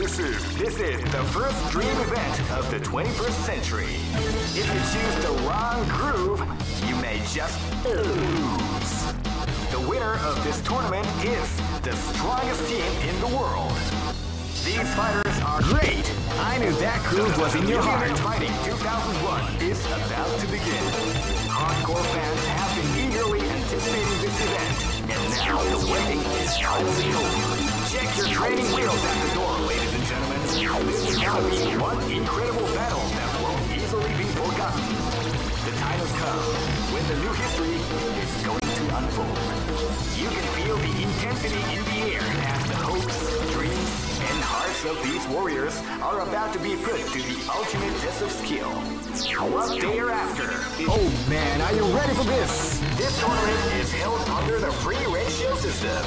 This is this is the first dream event of the 21st century. If you choose the wrong groove, you may just lose. The winner of this tournament is the strongest team in the world. These fighters are great. I knew that groove was in your heart. Fighting 2001 is about to begin. Hardcore fans have been eagerly anticipating this event, and now the waiting is finally over. Check your training wheels at the door, one incredible battle that won't easily be forgotten. The time has come when the new history is going to unfold. You can feel the intensity in the air as the hopes, dreams, and hearts of these warriors are about to be put to the ultimate test of skill. What thereafter? Oh man, are you ready for this? This tournament is held under the free ratio system.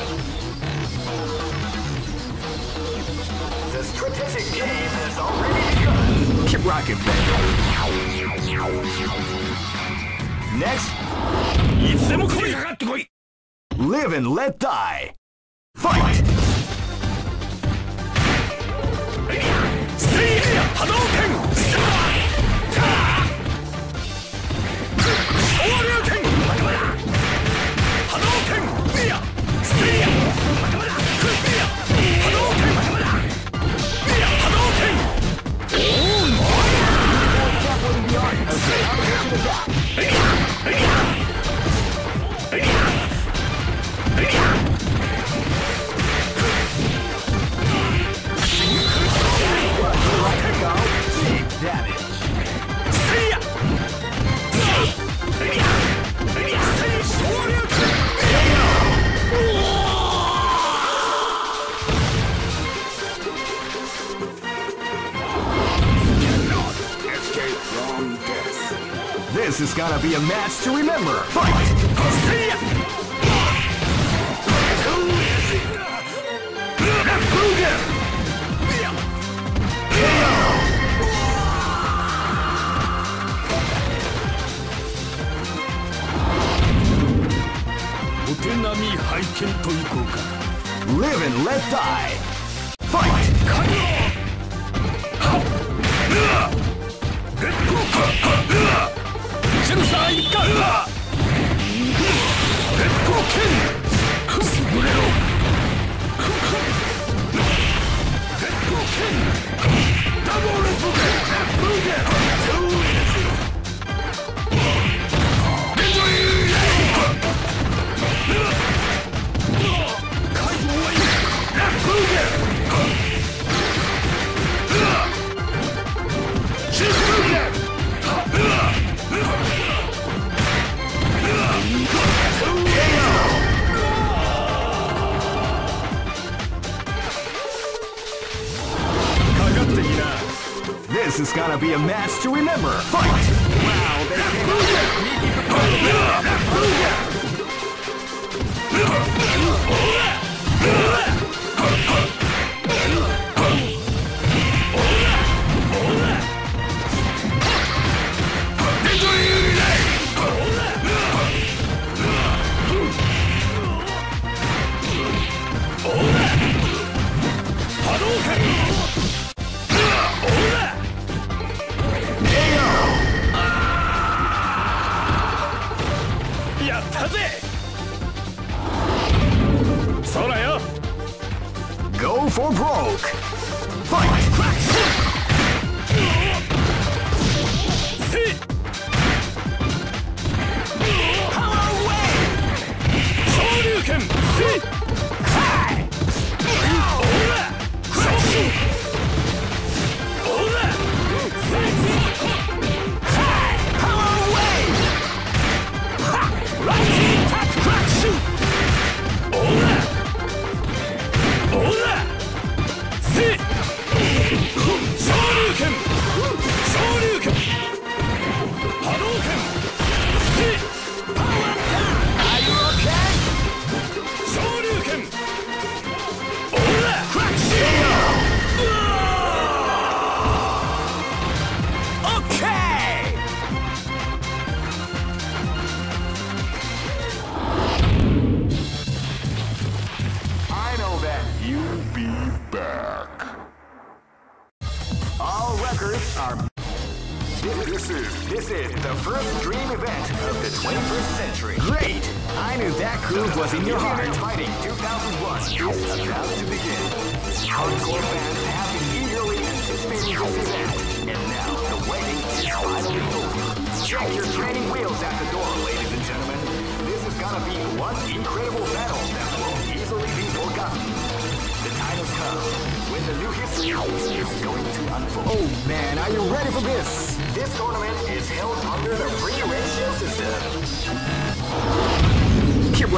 The strategic game has already begun. Keep rocking, baby. Next, いつでも来いかかってこい live and let die. Fight! せいや波動拳昇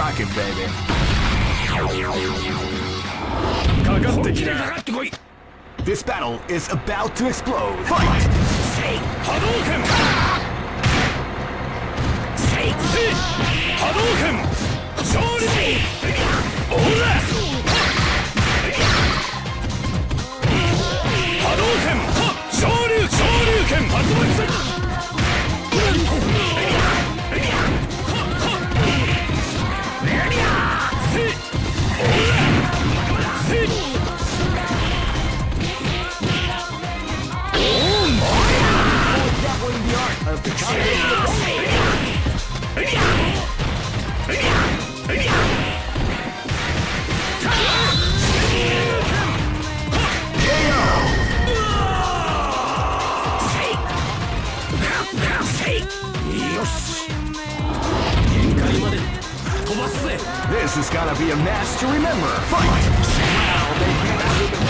This baby. battle is about to explode. Fight! Say, Hadouken! Say, Hadouken! Ola! Hadouken! Hadouken! This is gonna be a match to remember. Fight! Now they cannot even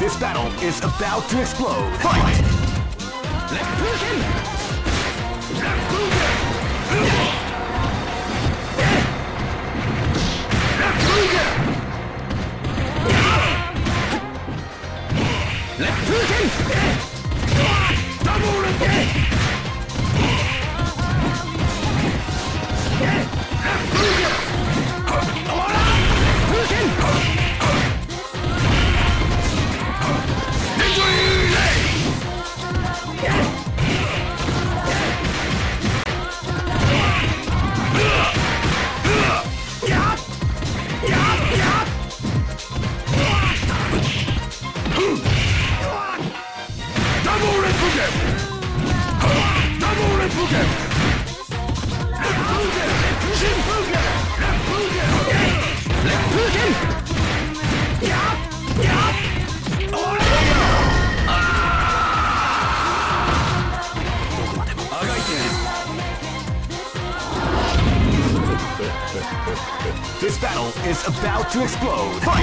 This battle is about to explode. Fight! Lepuken! Let's Double attack! to explode.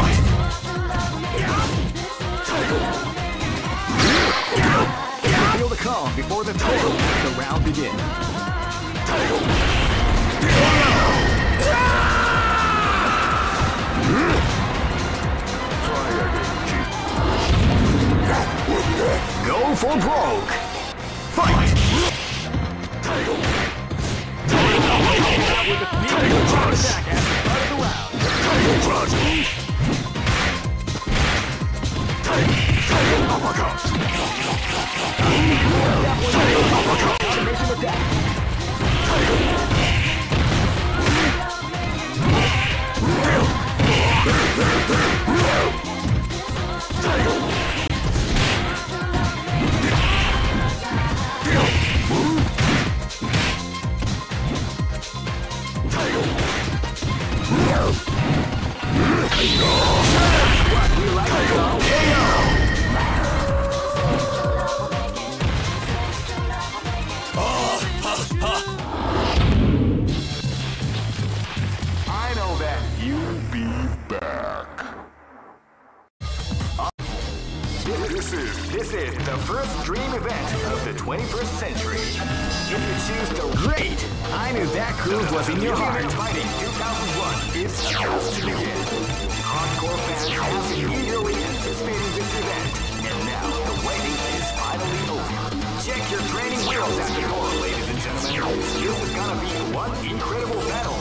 ladies and gentlemen. This is gonna be one incredible battle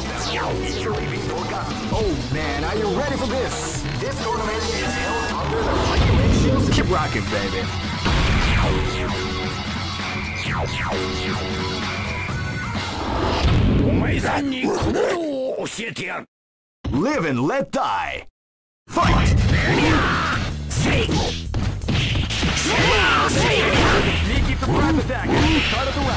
Oh man, are you ready for this? This tournament is held under the regulations. Keep rocking, baby. Live and let die. Fight! Fight. Say! Sneaky surprise attack at the start of the round.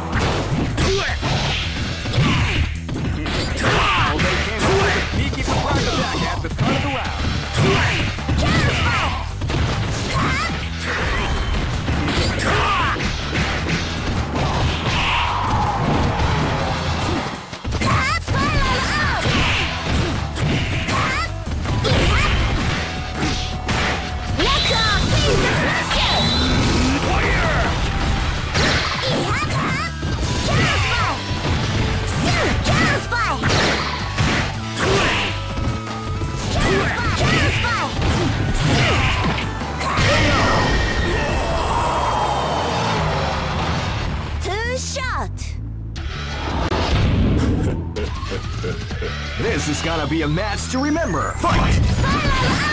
A match to remember. Fight! Look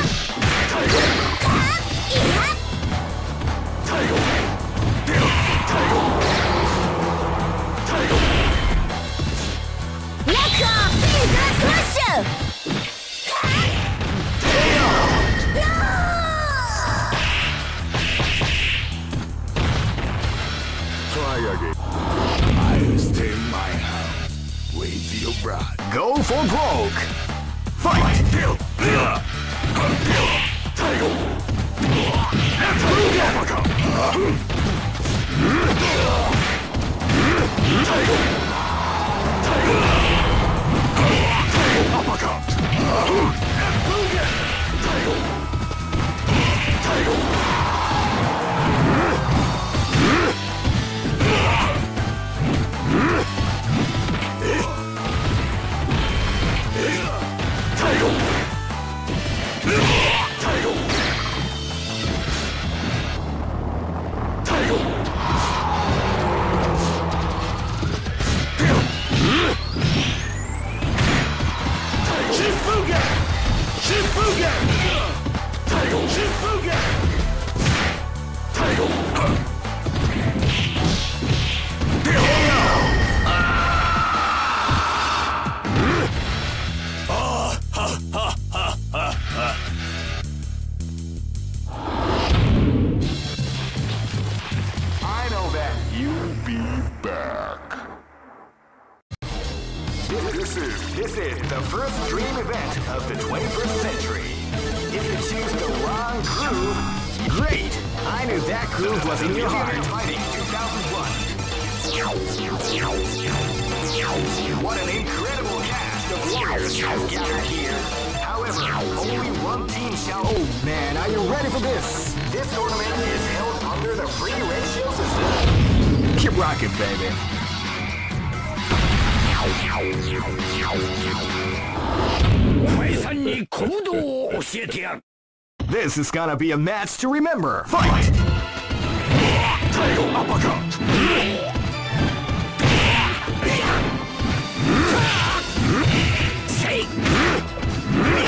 this is the first dream event of the 21st century. If you choose the wrong groove, Great! I knew that groove was in your heart. Fighting 2001. What an incredible cast of warriors has gathered here. However, only one team shall. Oh man, are you ready for this? This tournament is held under the free ratio system. Keep rocking, baby. This is gonna be a match to remember. Fight! Say! Say!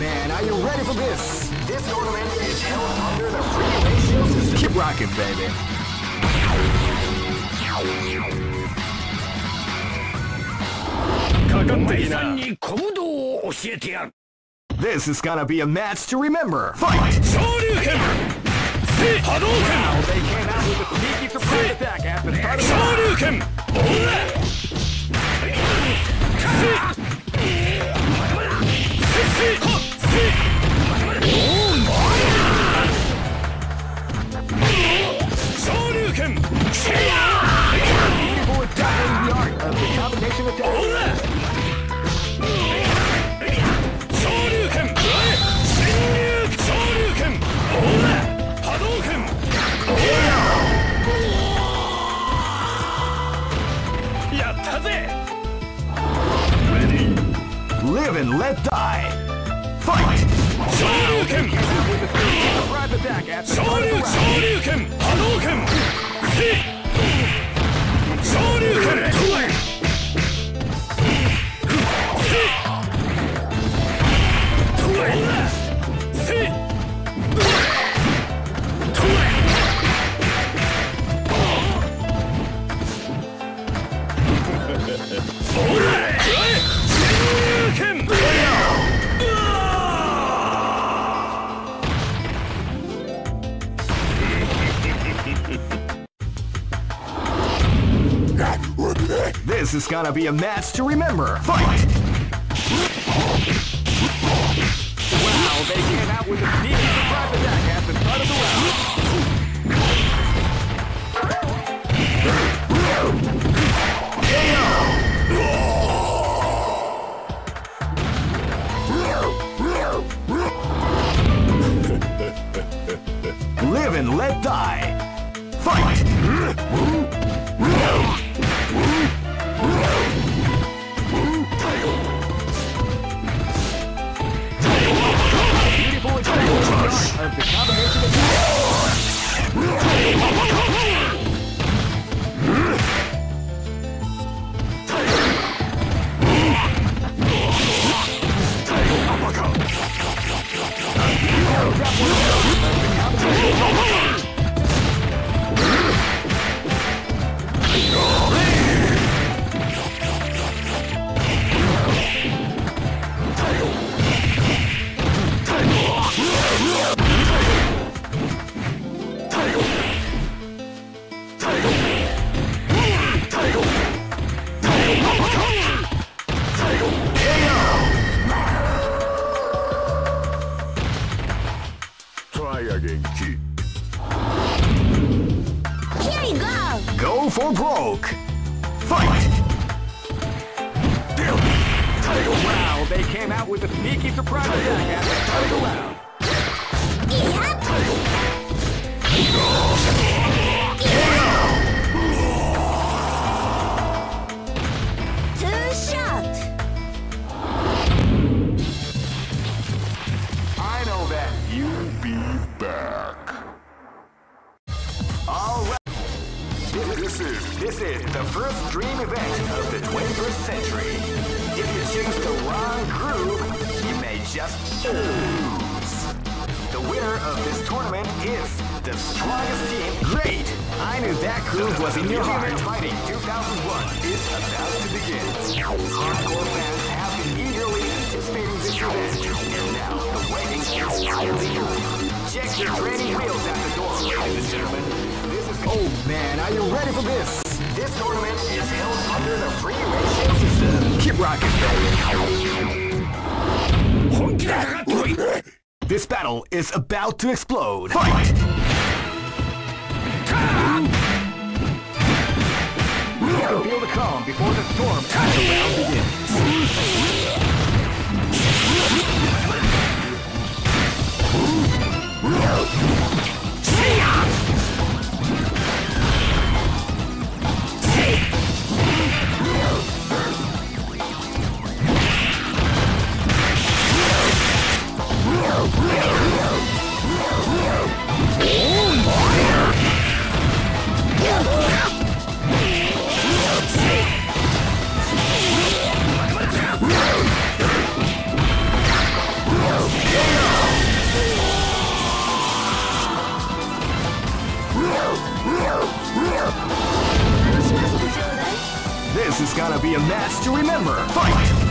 man, are you ready for this? This tournament is held under the free ratio system. Keep rocking, baby. This is gonna be a match to remember. Fight! Wow, they came out with a sneaky surprise attack at the start of the round. People is definitely the art of the combination attack. Live and let die. Fight! Surprise attack This is gonna be a match to remember. Fight! Wow, they came out with a sneaky surprise attack at the start of the round. Live and let die. Fight! The combination of This battle is about to explode. Fight! Feel the calm before the storm. This is gonna be a match to remember. Fight!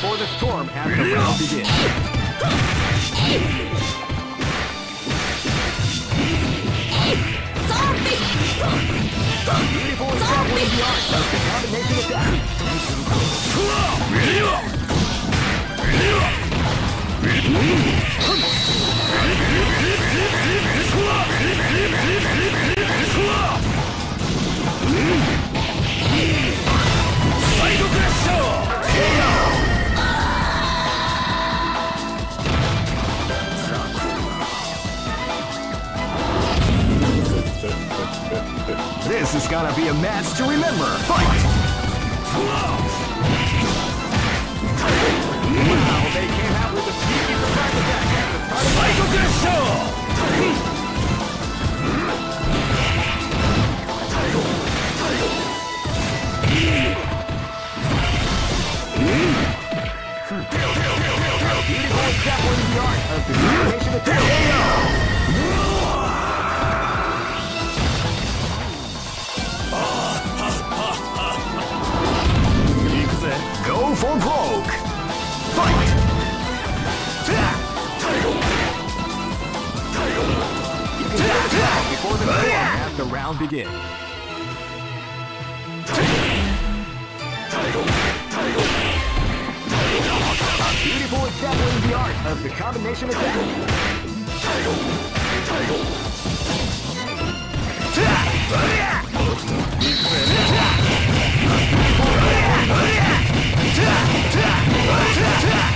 Before the storm as the round begins. Beautiful is definitely the art of the combination attack. This is gonna be a match to remember. Fight! Wow, they came out with a sneaky attack at the start of the round. Beautiful is definitely the art of the combination attack. For broke. Fight! for the door as the round begins. A beautiful exampling the art of the combination attack. Ha ha!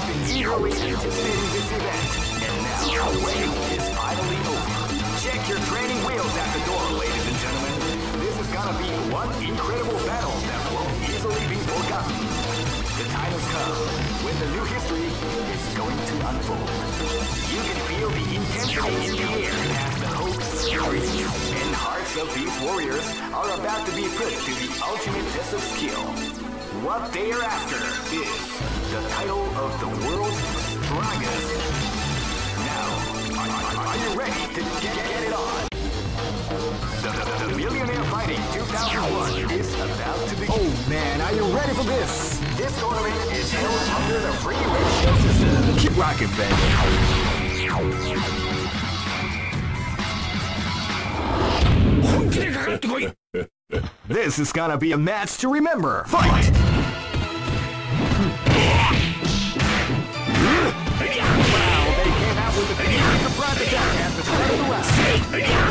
been eagerly anticipating this event, and now the wait is finally over. Check your training wheels at the door, ladies and gentlemen. This is gonna be one incredible battle that won't easily be forgotten. The time has come when the new history is going to unfold. You can feel the intensity in the air as the hopes, dreams, and hearts of these warriors are about to be put to the ultimate test of skill. What they are after is the title of the world's strongest. Now, are, are- are you ready to get, get it on? The, the, the Millionaire Fighting 2001 is about to begin. Oh man, are you ready for this? This tournament is held under the free ratio system. Keep rocking, baby. This is gonna be a match to remember. Fight! Wow, the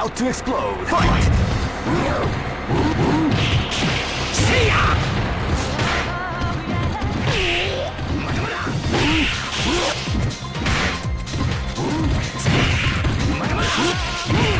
about to explode. Fight! See ya! Yeah.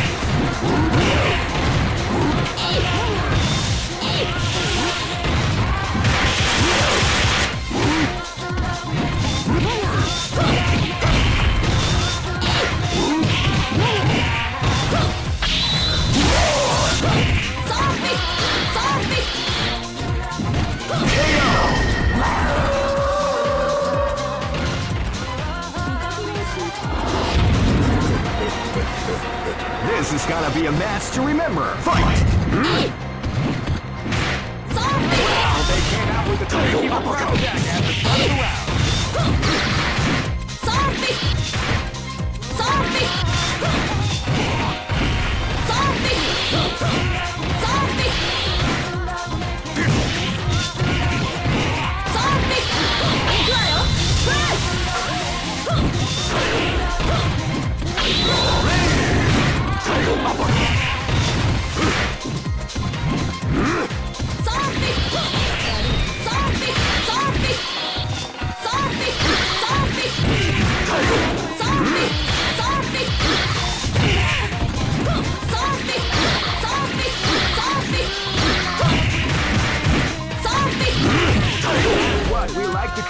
This is gonna be a match to remember. Fight! Zombie! Well, they came out with the Tokyo Uppercut attack at the front of the round. Zombie! Zombie! Zombie!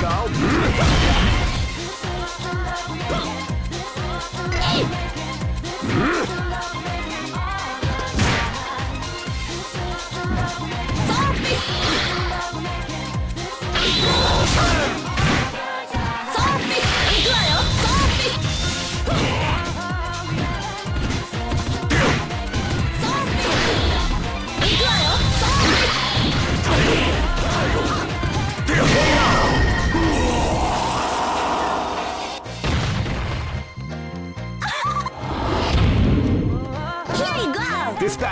高。级的战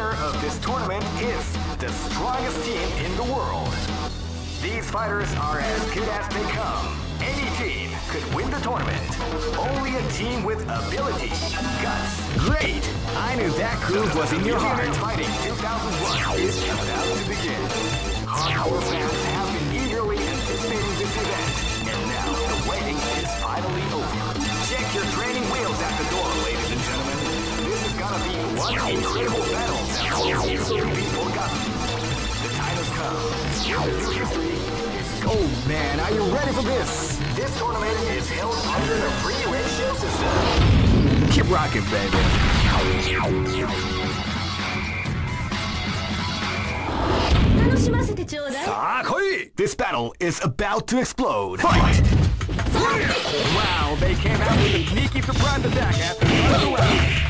Winner of this tournament is the strongest team in the world. These fighters are as good as they come. Any team could win the tournament. Only a team with ability, guts. Great! I knew that groove was in your heart. Fighting 2001 is about to begin. Hardcore fans have been eagerly anticipating this event, and now the waiting is finally over. Check your training wheels at the door, ladies and gentlemen. This is gonna be one incredible battle Oh man, are you ready for this? This tournament is held under the free red system. Keep rocking, baby. This battle is about to explode. Fight! Wow, they came out with a sneaky surprise attack after the round.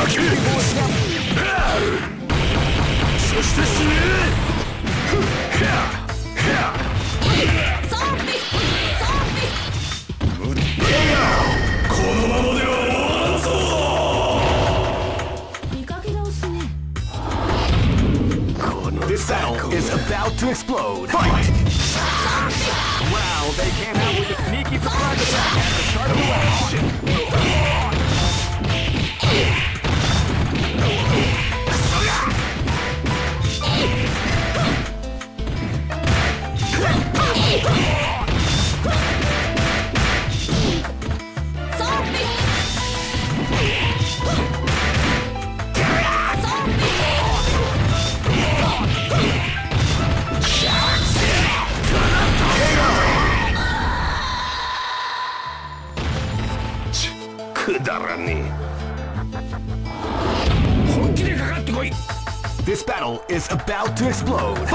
だだけそして死ねこのままでは終わらんぞ見かけ倒すね This battle is about to explode. Fight! Wow, they came out with a sneaky surprise attack at the start of the round. Is about to explode.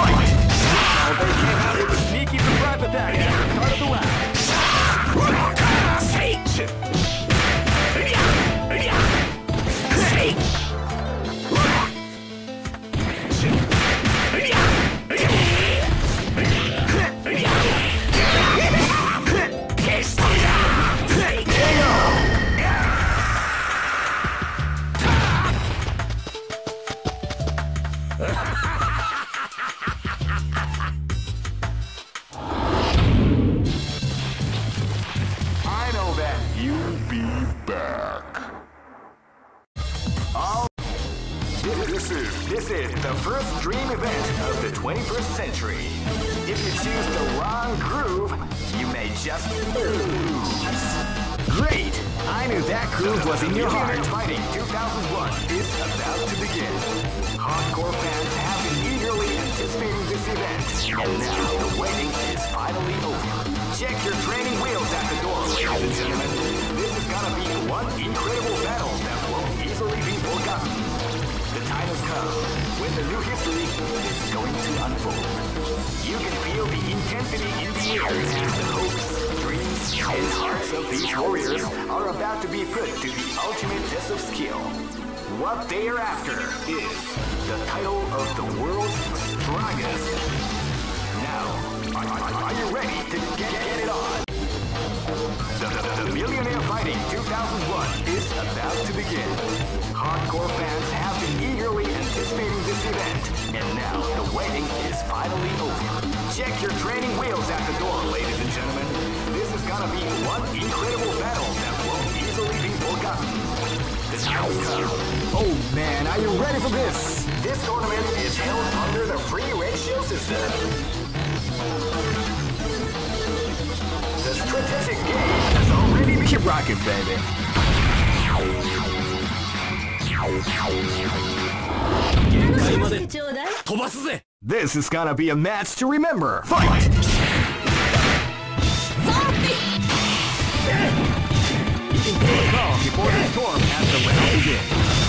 Unfold. You can feel the intensity in the air as the hopes, dreams, and hearts of these warriors are about to be put to the ultimate test of skill. What they are after is the title of the world's strongest. Now, are, are- are you ready to get, get it on? The, the, the Millionaire Fighting 2001 is about to begin. hardcore fans event, and now the waiting is finally over. Check your training wheels at the door, ladies and gentlemen. This is gonna be one incredible battle that won't easily be forgotten. The time has come. Oh man, are you ready for this? This tournament is held under the free ratio system. The strategic game has already been... Keep rocking, baby. This is gonna be a match to remember. Fight! You can take calm before the storm as the round begins.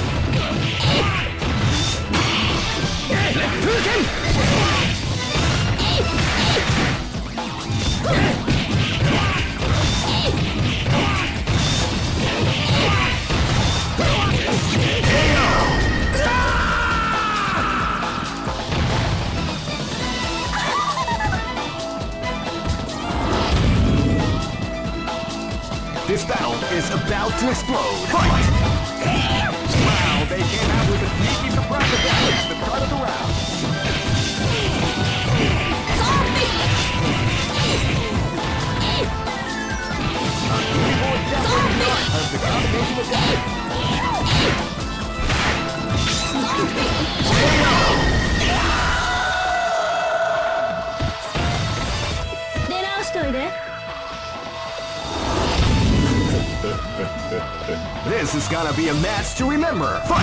Remember.